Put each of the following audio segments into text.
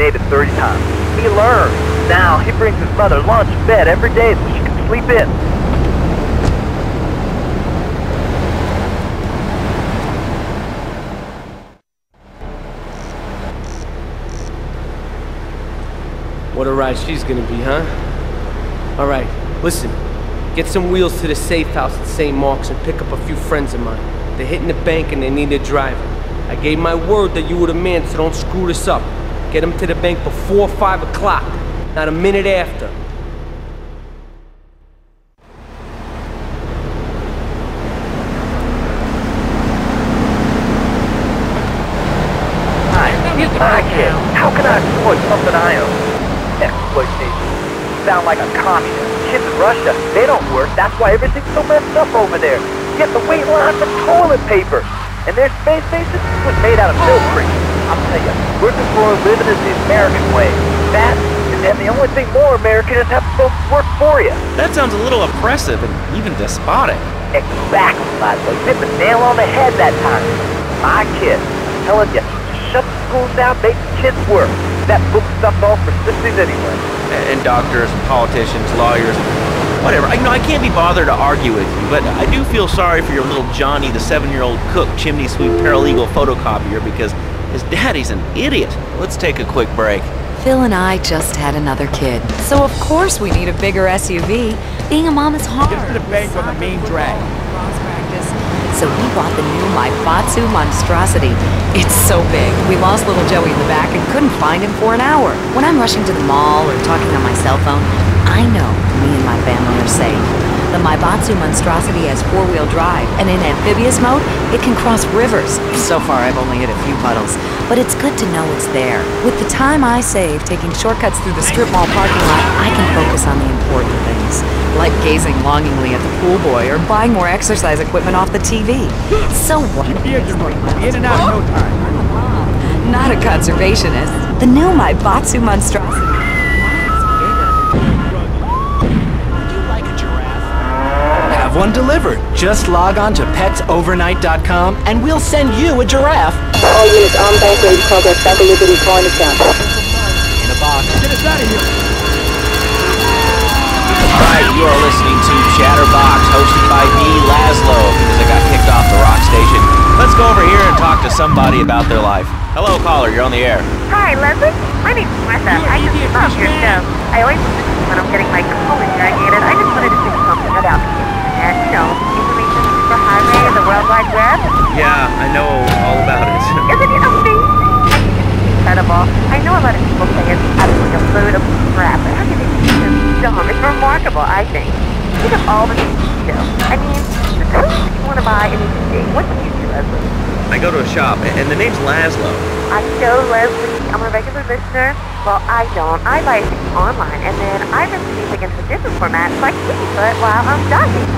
it 30 times. He learned. Now he brings his mother lunch bed every day so she can sleep in. What a ride she's gonna be, huh? Alright, listen. Get some wheels to the safe house at St. Mark's and pick up a few friends of mine. They're hitting the bank and they need a driver. I gave my word that you were the man, so don't screw this up. Get them to the bank before 5 o'clock, not a minute after. My kid. How can I exploit something I own? Exploitation. You sound like a communist. Kids in Russia, they don't work. That's why everything's so messed up over there. You have to wait in line for toilet paper. And their space station was made out of milk cream. I'll tell you, we're just for living is the American way. That, and the only thing more American is have folks work for you. That sounds a little oppressive and even despotic. Exactly, Laszlo. You hit the nail on the head that time. My kid, I'm telling you, shut the schools down, make the kids work. That book stuff's all for sissies anyway. And doctors, and politicians, lawyers, whatever. I, you know, I can't be bothered to argue with you, but I do feel sorry for your little Johnny, the seven-year-old cook, chimney sweep, paralegal photocopier, because his daddy's an idiot. Let's take a quick break. Phil and I just had another kid, so of course we need a bigger SUV. Being a mom is hard. Get to the bank on the main drag. So we bought the new Maibatsu Monstrosity. It's so big, we lost little Joey in the back and couldn't find him for an hour. When I'm rushing to the mall or talking on my cell phone, I know me and my family are safe. The Maibatsu Monstrosity has four-wheel drive, and in amphibious mode, it can cross rivers. So far, I've only hit a few puddles, but it's good to know it's there. With the time I save taking shortcuts through the strip mall parking lot, I can focus on the important things, like gazing longingly at the pool boy or buying more exercise equipment off the TV. So what? Here, Jerome. In and out in no time. Not a conservationist. The new Maibatsu Monstrosity. Have one delivered. Just log on to petsovernight.com and we'll send you a giraffe All units on bank ready progress South Liberty Cornertown. in a box. Get us out of here. Alright, you are listening to Chatterbox, hosted by me, Laszlo, because I got kicked off the rock station. Let's go over here and talk to somebody about their life. Hello, caller, you're on the air. Hi, Leslie. My name's Martha. I just love your show. I always listen when I'm getting my colon irrigated. I just wanted to say something about the internet. You know, information superhighway and the World Wide Web. Yeah, I know all about it. Isn't it amazing? I think it's incredible. I know a lot of people say it's absolutely a load of crap, but how can they be so dumb? It's remarkable, I think. Think of all the things you do. I mean, you want to buy anything. What do you do, Leslie? I go to a shop, and the name's Laszlo. I know, Leslie. I'm a regular listener. Well, I don't. I buy things online, and then I rip things into a different format so I formats, like Bigfoot, while I'm jogging.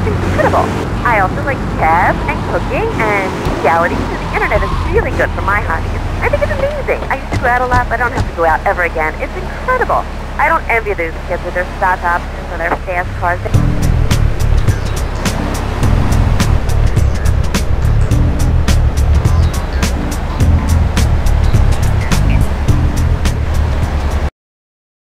It's incredible. I also like chess and cooking and reality, so the internet is really good for my hobbies. I think it's amazing. I used to go out a lot, but I don't have to go out ever again. It's incredible. I don't envy those kids with their stock options or their fast cars.